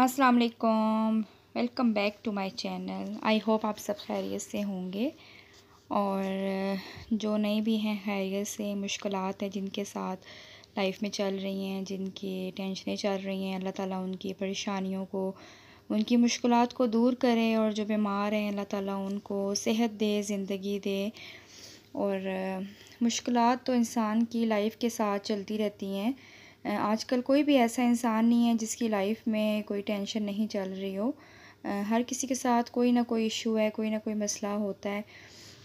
अस्सलाम वालेकुम welcome back to my channel I hope आप सब खैरियत से होंगे। और, जो नए भी हैं, खैरियत से मुश्किल हैं, जिनके साथ लाइफ में चल रही हैं, जिनकी टेंशनें चल रही हैं, अल्लाह ताला उनकी परेशानियों को, उनकी मुश्किल को दूर करे और जो बीमार हैं, अल्लाह ताला उनको सेहत दे, ज़िंदगी दे। और मुश्किल तो इंसान की लाइफ के साथ चलती रहती हैं। आजकल कोई भी ऐसा इंसान नहीं है जिसकी लाइफ में कोई टेंशन नहीं चल रही हो। हर किसी के साथ कोई ना कोई इशू है, कोई ना कोई मसला होता है।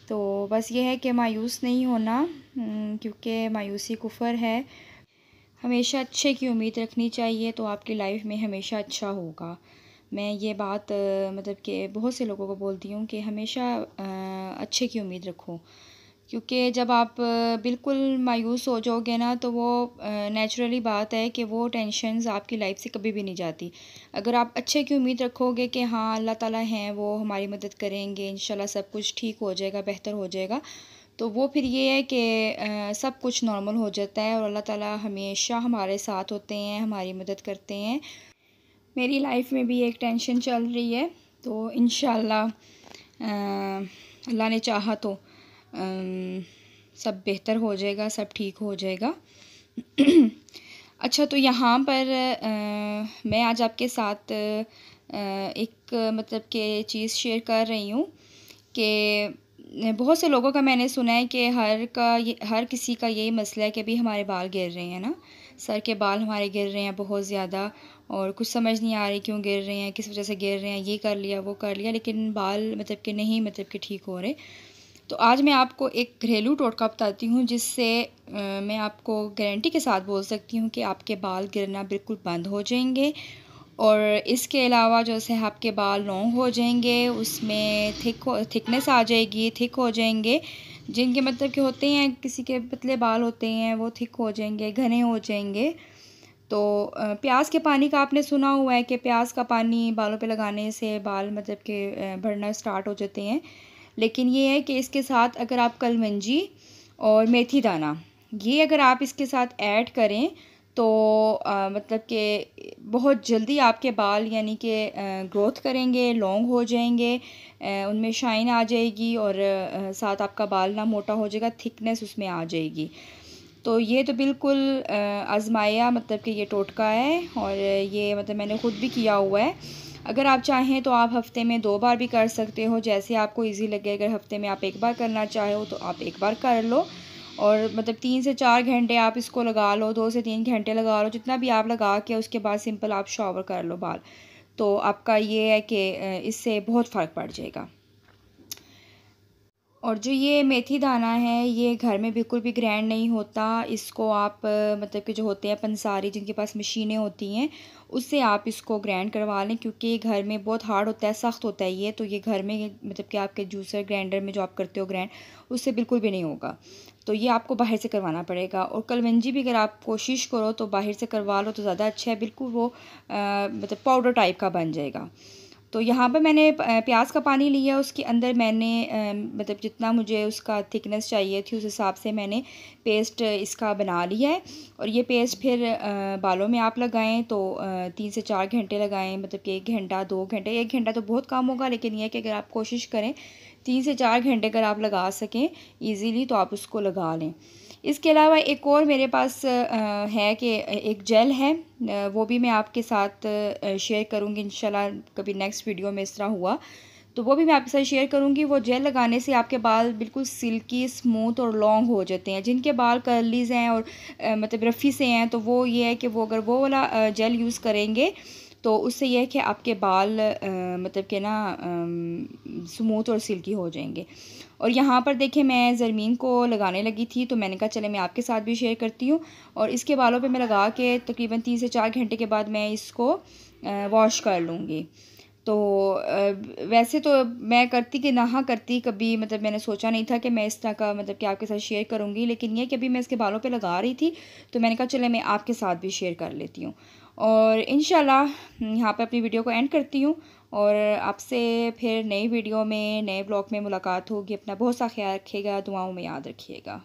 तो बस ये है कि मायूस नहीं होना क्योंकि मायूसी कुफर है। हमेशा अच्छे की उम्मीद रखनी चाहिए तो आपकी लाइफ में हमेशा अच्छा होगा। मैं ये बात मतलब कि बहुत से लोगों को बोलती हूँ कि हमेशा अच्छे की उम्मीद रखो। क्योंकि जब आप बिल्कुल मायूस हो जाओगे ना तो वो नेचुरली बात है कि वो टेंशन्स आपकी लाइफ से कभी भी नहीं जाती। अगर आप अच्छे की उम्मीद रखोगे कि हाँ अल्लाह ताला हैं, वो हमारी मदद करेंगे इन सब कुछ ठीक हो जाएगा, बेहतर हो जाएगा तो वो फिर ये है कि सब कुछ नॉर्मल हो जाता है और अल्लाह ताला हमेशा हमारे साथ होते हैं, हमारी मदद करते हैं। मेरी लाइफ में भी एक टेंशन चल रही है तो इन अल्लाह ने चाहा तो। सब बेहतर हो जाएगा सब ठीक हो जाएगा। अच्छा तो यहाँ पर आ, मैं आज आपके साथ आ, एक मतलब के चीज़ शेयर कर रही हूँ कि बहुत से लोगों का मैंने सुना है कि हर का ये हर किसी का यही मसला है कि अभी हमारे बाल गिर रहे हैं ना। सर के बाल हमारे गिर रहे हैं बहुत ज़्यादा और कुछ समझ नहीं आ रही क्यों गिर रहे हैं किस वजह से गिर रहे हैं ये कर लिया वो कर लिया लेकिन बाल मतलब कि नहीं मतलब कि ठीक हो रहे। तो आज मैं आपको एक घरेलू टोटका बताती हूँ, जिससे मैं आपको गारंटी के साथ बोल सकती हूँ कि आपके बाल गिरना बिल्कुल बंद हो जाएँगे और इसके अलावा जो है आपके बाल लॉन्ग हो जाएँगे, उसमें थिक हो थिकनेस आ जाएगी थिक हो जाएँगे, जिनके मतलब के होते हैं, किसी के पतले बाल होते हैं, वो थिक हो जाएँगे, घने हो जाएँगे। तो प्याज के पानी का आपने सुना हुआ है कि प्याज का पानी बालों पे लगाने से बाल मतलब के बढ़ना स्टार्ट हो जाते हैं। लेकिन ये है कि इसके साथ अगर आप कलमंजी और मेथी दाना ये अगर आप इसके साथ ऐड करें तो आ, मतलब कि बहुत जल्दी आपके बाल यानी कि ग्रोथ करेंगे लॉन्ग हो जाएँगे आ, उनमें शाइन आ जाएगी और आ, साथ आपका बाल ना मोटा हो जाएगा थिकनेस उसमें आ जाएगी। तो ये तो बिल्कुल आजमाया मतलब कि ये टोटका है और ये मतलब मैंने ख़ुद भी किया हुआ है। अगर आप चाहें तो आप हफ़्ते में दो बार भी कर सकते हो। जैसे आपको इजी लगे, अगर हफ़्ते में आप एक बार करना चाहो तो आप एक बार कर लो। और मतलब तीन से चार घंटे आप इसको लगा लो, दो से तीन घंटे लगा लो, जितना भी आप लगा के उसके बाद सिंपल आप शॉवर कर लो बाल। तो आपका ये है कि इससे बहुत फ़र्क पड़ जाएगा। और जो ये मेथी दाना है ये घर में बिल्कुल भी ग्रैंड नहीं होता। इसको आप मतलब कि जो होते हैं पंसारी जिनके पास मशीनें होती हैं उससे आप इसको ग्रैंड करवा लें क्योंकि घर में बहुत हार्ड होता है सख्त होता है ये। तो ये घर में मतलब कि आपके जूसर ग्राइंडर में जो आप करते हो ग्रैंड उससे बिल्कुल भी नहीं होगा। तो ये आपको बाहर से करवाना पड़ेगा। और कलवंजी भी अगर आप कोशिश करो तो बाहर से करवा लो तो ज़्यादा अच्छा है। बिल्कुल वो आ, मतलब पाउडर टाइप का बन जाएगा। तो यहाँ पर मैंने प्याज का पानी लिया, उसके अंदर मैंने मतलब जितना मुझे उसका थिकनेस चाहिए थी, उस हिसाब से मैंने पेस्ट इसका बना लिया है। और ये पेस्ट फिर बालों में आप लगाएँ तो तीन से चार घंटे लगाएँ मतलब कि एक घंटा, दो घंटे, एक घंटा तो बहुत कम होगा, लेकिन यह कि अगर आप कोशिश करें, तीन से चार घंटे अगर आप लगा सकें ईज़िली तो आप उसको लगा लें। इसके अलावा एक और मेरे पास है कि एक जेल है वो भी मैं आपके साथ शेयर करूँगी, इंशाल्लाह कभी नेक्स्ट वीडियो में इस तरह हुआ। तो वो भी मैं आपके साथ शेयर करूँगी, वो जेल लगाने से आपके बाल बिल्कुल सिल्की, स्मूथ और लॉन्ग हो जाते हैं। जिनके बाल कर्लीज हैं और मतलब रफ़ी से हैं तो वो ये है कि वो अगर वो वाला जेल यूज़ करेंगे तो उससे यह है कि आपके बाल आ, मतलब कि ना स्मूथ और सिल्की हो जाएँगे। और यहाँ पर देखें मैं ज़रमीन को लगाने लगी थी तो मैंने कहा चले मैं आपके साथ भी शेयर करती हूँ। और इसके बालों पे मैं लगा के तकरीबन तीन से चार घंटे के बाद मैं इसको वॉश कर लूँगी। तो वैसे तो मैं करती कि नहा करती कभी मतलब मैंने सोचा नहीं था कि मैं इस तरह का मतलब कि आपके साथ शेयर करूँगी लेकिन ये कि अभी मैं इसके बालों पे लगा रही थी तो मैंने कहा चले मैं आपके साथ भी शेयर कर लेती हूँ। और इन यहाँ पर अपनी वीडियो को एंड करती हूँ और आपसे फिर नई वीडियो में, नए ब्लॉग में मुलाकात होगी। अपना बहुत सा ख्याल रखिएगा, दुआओं में याद रखिएगा।